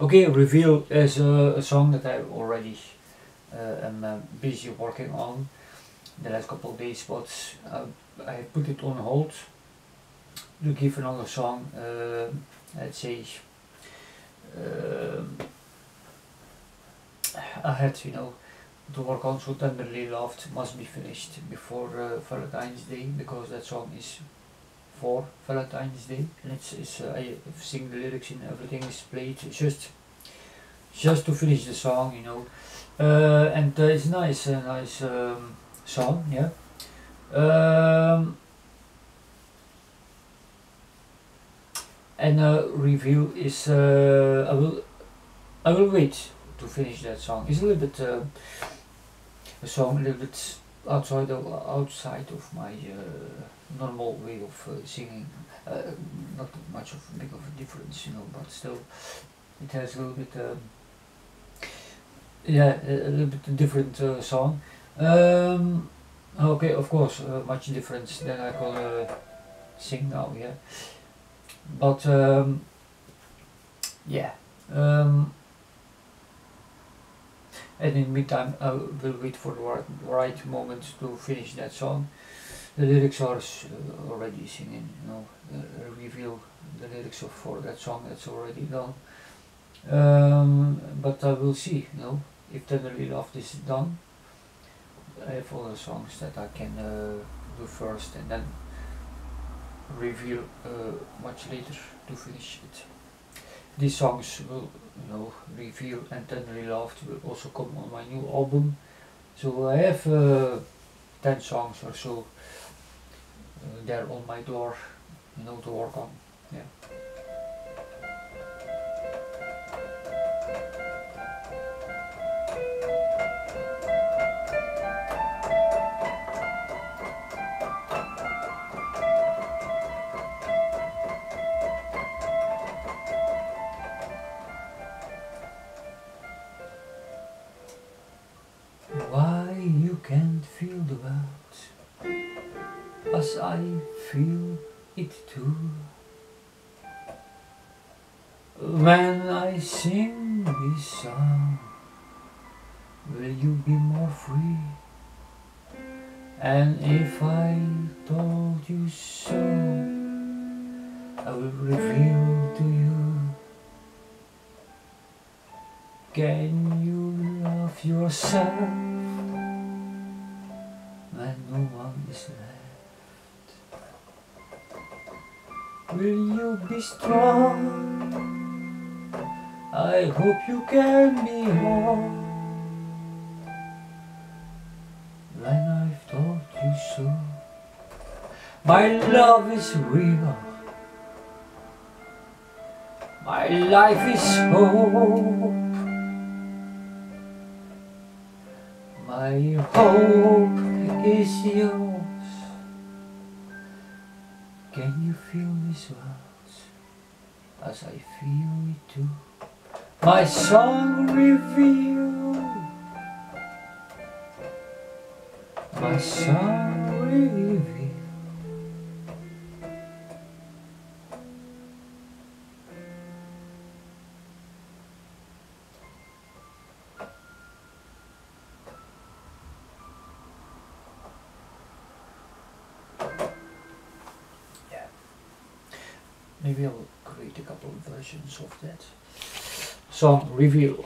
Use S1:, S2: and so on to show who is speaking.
S1: Okay, Reveal is a, a song that I already uh, am uh, busy working on. The last couple of days, but uh, I put it on hold to give another song, uh, let's say, I had, you know, to work on So Tenderly Loved must be finished before uh, Valentine's Day because that song is for Valentine's Day and it's, it's uh, I sing the lyrics and everything is played. Just just to finish the song you know. Uh, and uh, it's nice a nice um, song yeah. Um, and uh, Reveal is I will I will wait to finish that song. It's a little bit a song a little bit outside of outside of my uh, normal way of uh, singing. Uh, not much of big of a difference, you know, but still, it has a little bit. Um, yeah, a, little bit different uh, song. Um, okay, of course, uh, much difference than I can sing now. Yeah, but um, yeah. Um, and in the meantime, I will wait for the right, moment to finish that song the lyrics are already singing, you know, uh, reveal the lyrics of for that song that's already done. Um, but I will see, you know, if Tenderly Loved is done. I have other songs that I can uh, do first and then reveal uh, much later to finish it. These songs will, you know, reveal and Tenderly Loved will also come on my new album. So I have uh, 10 songs or so uh, there on my door, you know, to work on. Yeah. The world as I feel it too. When I sing this song, will you be more free? And if I told you so, I will reveal to you. Can you love yourself Will you be strong? I hope you can be home when I've told you so. My love is real. My life is hope. My hope is yours. Can you feel these words as I feel it too? My song reveal. My song Maybe I'll create a couple of versions of that song Reveal.